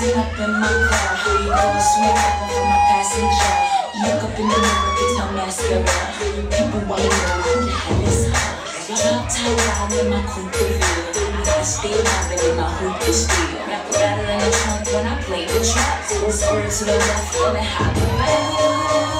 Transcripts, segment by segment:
Sitting up in my car, here you go, sweet nothing for my passenger. Look up in the mirror, it's no mascara. People wanna know who the hell is her. Top riding in my coupe ville. I stay mobbing in my hoop is steel. Rap rattle in the trunk when I play the tracks. Swerve to the left and then hop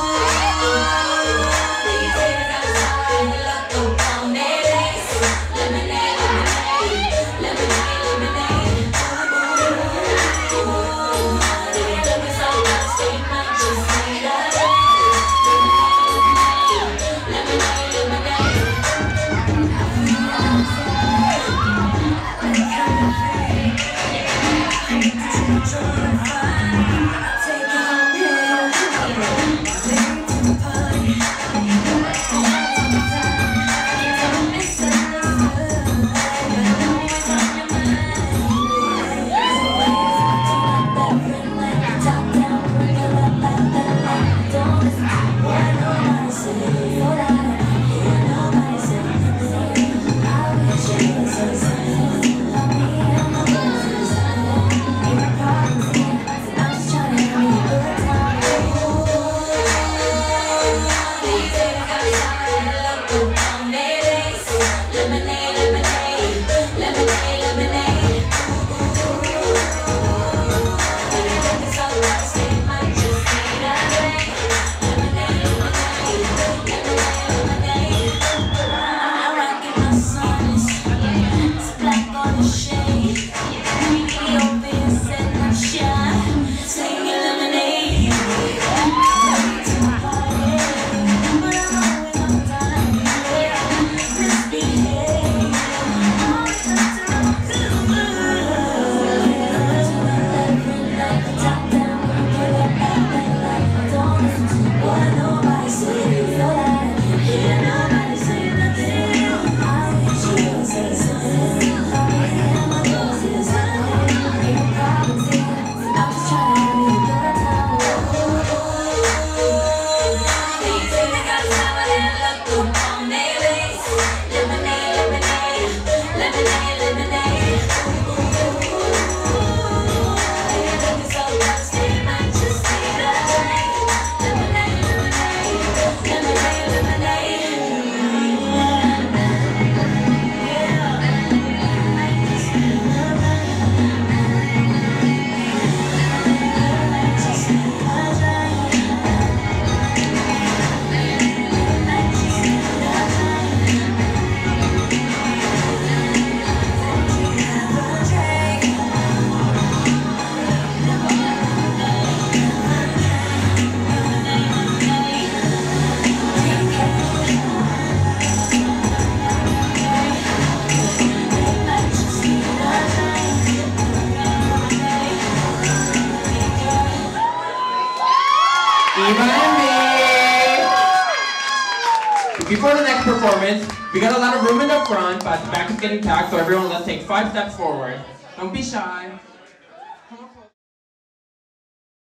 Before the next performance, we got a lot of room in the front, but the back is getting packed, so everyone let's take five steps forward. Don't be shy.